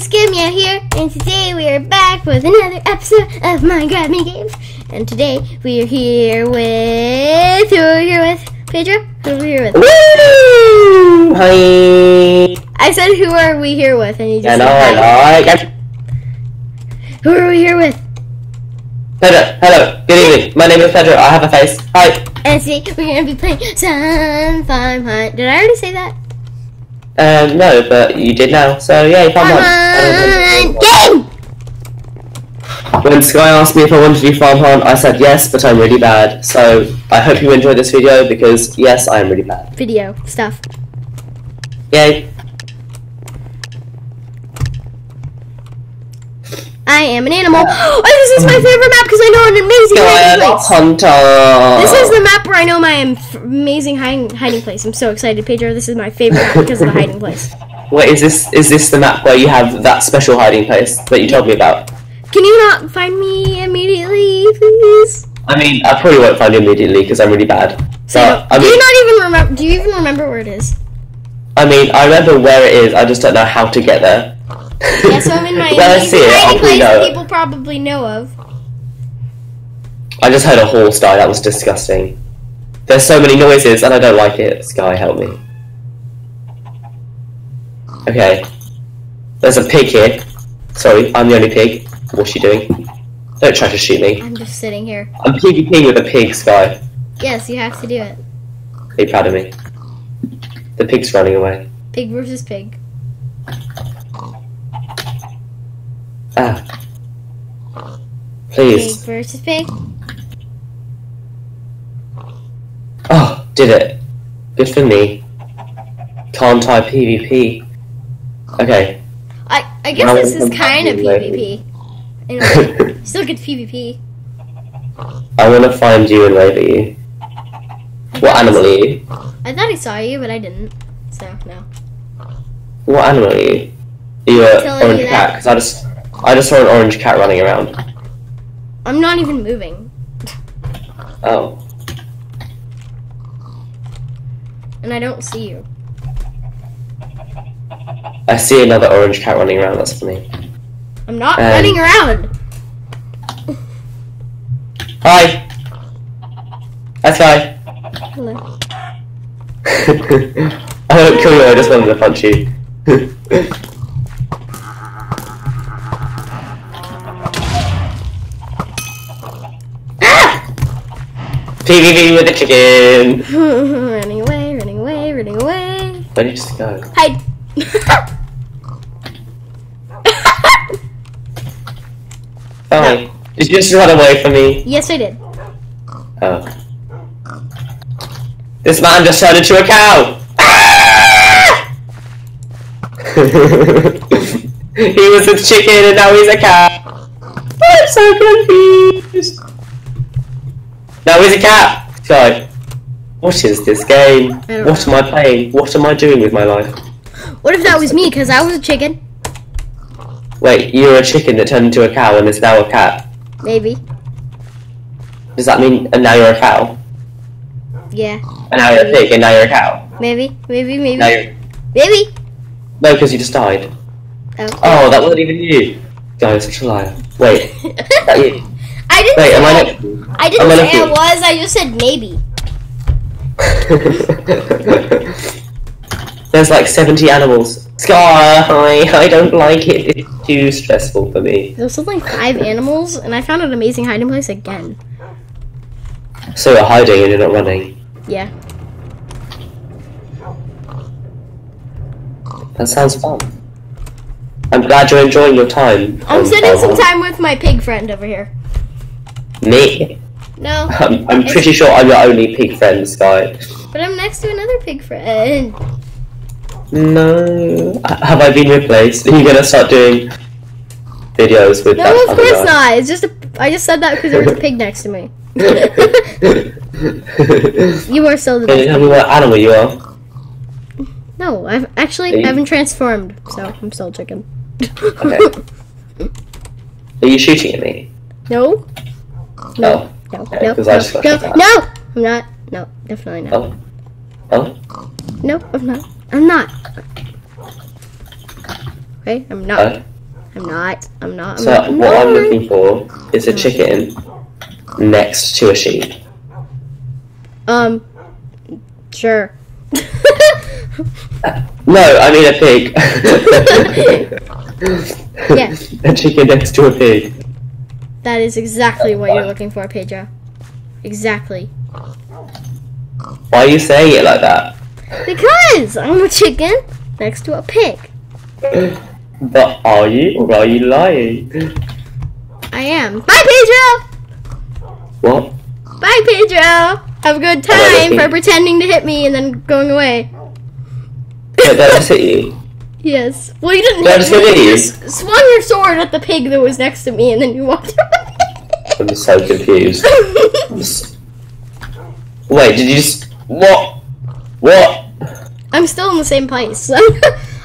Skimia here, and today we are back with another episode of Minecraft Mini Games. And today we are here with who are we here with? Pedro? Who are we here with? Woo! Hi. I said who are we here with, and you just said hi. I Who are we here with? Pedro. Hello. Good evening. My name is Pedro. I have a face. Hi. And today we're gonna be playing Sunfire Hunt. Did I already say that? Um, no, but you did now. So yeah, Hunt one. game. When Sky asked me if I wanted to do farm hunt, I said yes, but I'm really bad. So I hope you enjoyed this video because yes, I am really bad. Video stuff. Yay. I am an animal. Oh, this is my favorite map because I know an amazing hiding Sky place. hunter. This is the map where I know my amazing hiding, hiding place. I'm so excited, Pedro. This is my favorite map because of the hiding place. Wait, is this is this the map where you have that special hiding place that you told me about? Can you not find me immediately, please? I mean, I probably won't find you immediately because I'm really bad. So, But, I do you not even remember? Do you even remember where it is? I mean, I remember where it is. I just don't know how to get there. Yeah, so I'm in my when I see it, hiding place that know. people probably know of. I just heard a horse die. That was disgusting. There's so many noises, and I don't like it. Sky, help me. Okay. There's a pig here. Sorry, I'm the only pig. What's she doing? Don't try to shoot me. I'm just sitting here. I'm PvPing with a pig, Sky. Yes, you have to do it. Be proud of me. The pig's running away. Pig versus pig. Ah. Please. versus pig. Oh, did it. Good for me. Can't I PvP? Okay. I I guess Now this is kind of PvP. Anyway, still good PvP. I want to find you and at you. What animal are you? I thought I saw you, but I didn't. So no. What animal are you? Are you Telling orange cat? Because I just, I just saw an orange cat running around. I'm not even moving, Oh. and I don't see you. I see another orange cat running around. That's funny. I'm not Um, running around. Hi. That's Hi. Hello. I won't kill you. I just wanted to punch you. PvP with the chicken. running away, running away, running away. Where did you just go? Hide. Oh, did you just run away from me? yes, I did. Oh. This man just turned into a cow! Ah! he was a chicken and now he's a cow. I'm so confused. Now he's a cat. Sky, what is this game? What am I playing? What am I doing with my life? What if that was me? Because I was a chicken. Wait, you're a chicken that turned into a cow and is now a cat. Maybe. Does that mean and now you're a cow? Yeah. And now you're a pig and now you're a cow? Maybe. Maybe. Maybe. Maybe. No, because you just died. Oh. Oh, that wasn't even you. Guy, you're such a liar. Wait, is that you? I didn't. Wait, say am I I? I didn't say next to I was. I just said maybe. There's like 70 animals. Sky, I don't like it. It's too stressful for me. There was something like five animals, and I found an amazing hiding place again. So you're hiding and you're not running. Yeah. That sounds fun. I'm glad you're enjoying your time. I'm um, spending some time with my pig friend over here. Me? No, I'm, I'm pretty sure I'm your only pig friend, Sky. but I'm next to another pig friend. No. Have I been replaced? Are you gonna start doing videos with that No, of course guy? not. It's just a. I just said that because there was a pig next to me. You are still the Can you tell me what animal you are? No, I've actually you- haven't transformed, so I'm still a chicken. Okay. Are you shooting at me? No. No. No. Okay, No. No. I just got No. No. I'm not. No. Definitely not. Oh. Oh. No. I'm not. I'm not. Okay, I'm not. Uh, I'm not. I'm not. I'm so not. I'm what I'm looking for is a chicken next to a sheep. Um. Sure. No, I mean a pig. Yeah. A chicken next to a pig. That is exactly what you're looking for, Pedro. Exactly. Why are you saying it like that? Because I'm a chicken next to a pig. But are you or are you lying? I am. Bye, Pedro. What? Bye, Pedro. Have a good time for pretending to hit me and then going away. I just hit you? Yes. Well, you didn't hit just me. hit You you? swung your sword at the pig that was next to me and then you walked away. I'm so confused. Wait, did you just what? What? I'm still in the same place.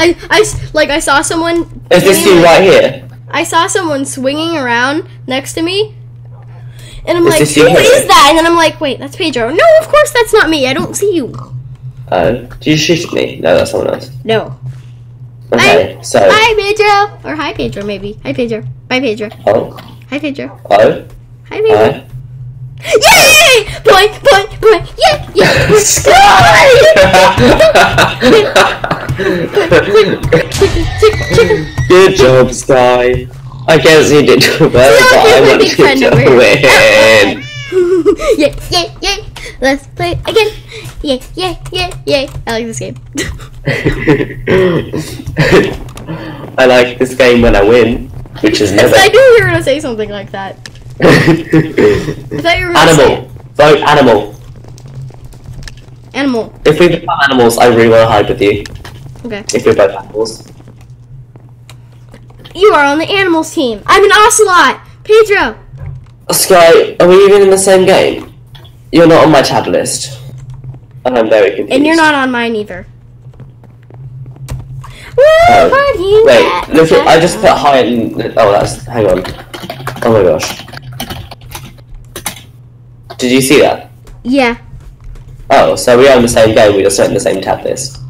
I, I, like, I saw someone. Is this you right here? I saw someone swinging around next to me. And I'm Is like, who you? is that? And then I'm like, wait, that's Pedro. No, of course that's not me. I don't see you. Oh, did you shoot me? No, that's someone else. No. Okay, so Hi, Pedro. Or hi, Pedro, maybe. Hi, Pedro. Bye, Pedro. oh, Hi, Pedro. oh, Hi, Pedro. oh. Yay! Boy, boy, boy. Yeah, yeah. Chicken. Good job, Sky. I guess you did well, but I want big you friend to win. yeah, yeah, yeah. Let's play again. Yeah, yeah, yeah, yeah. I like this game. I like this game when I win, which is never. I knew you were gonna say something like that. I thought you were animal. Vote animal. Animal. If we become animals, I really want to hide with you. Okay. If we're both animals. You are on the animals team. I'm an ocelot. Pedro. Sky, are we even in the same game? You're not on my tab list. And I'm very confused. And you're not on mine either. Oh, Wait, got? look at, I just put high and, oh that's, hang on. Oh my gosh. Did you see that? Yeah. Oh, so we are in the same game, we just not in the same tab list.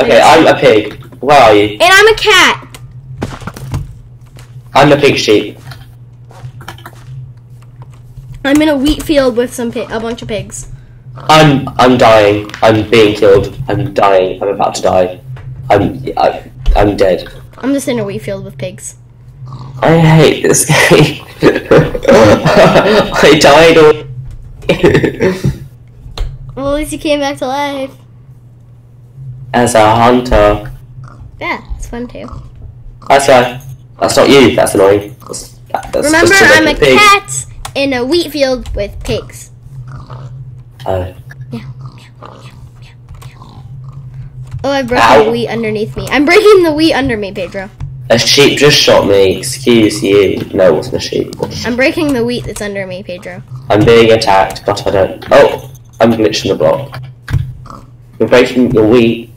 Okay, Yes. I'm a pig. Where are you? And I'm a cat. I'm a pig sheep. I'm in a wheat field with some pi- a bunch of pigs. I'm I'm dying. I'm being killed. I'm dying. I'm about to die. I'm I, I'm dead. I'm just in a wheat field with pigs. I hate this game. I died. al- Well, at least you came back to life. As a hunter. Yeah, it's fun too. That's right. That's not you. That's annoying. That's, that's Remember, I'm a pig. cat in a wheat field with pigs. Oh. Oh, I broke Ow. the wheat underneath me. I'm breaking the wheat under me, Pedro. A sheep just shot me. Excuse you. No, it wasn't a sheep. I'm breaking the wheat that's under me, Pedro. I'm being attacked, but I don't. Oh, I'm glitching the block. You're breaking the wheat.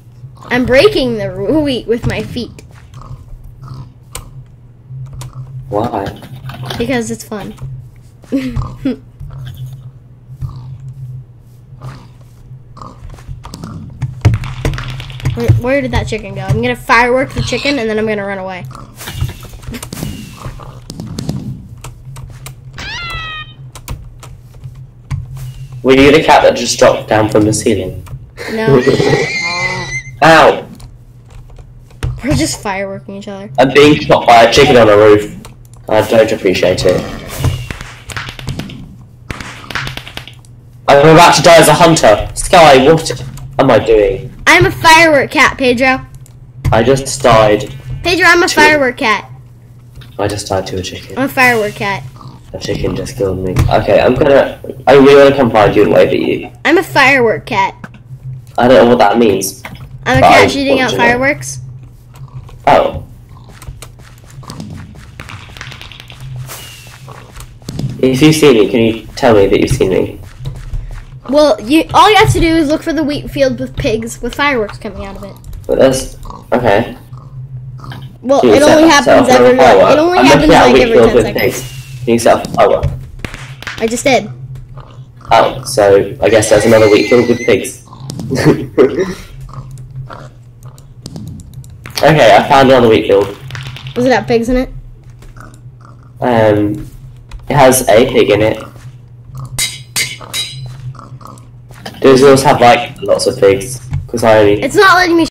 I'm breaking the wheat with my feet Why? because it's fun. where, where did that chicken go? I'm gonna firework the chicken and then I'm gonna run away. Were you the cat that just dropped down from the ceiling? No, Ow! we're just fireworking each other. I'm being shot by a chicken on a roof. I don't appreciate it. I'm about to die as a hunter. Sky, what am I doing? I'm a firework cat, Pedro. I just died. Pedro, I'm a firework cat. I just died to a chicken. I'm a firework cat. A chicken just killed me. Okay, I'm gonna. I really want to come find you and wave at you. I'm a firework cat. I don't know what that means. I'm a cat shooting out to fireworks. Oh. If you've seen me, can you tell me that you've seen me? Well, you all you have to do is look for the wheat field with pigs with fireworks coming out of it. But that's okay. Well, Can it only happens every firework? it only I'm happens looking at a like wheat every field ten with seconds. pigs. Can you set up a firework? I just did. Oh, so I guess there's another wheat field with pigs. Okay, I found that we killed. Does it have pigs in it? Um, it has a pig in it. Does yours have like lots of pigs? Because I only. It's not letting me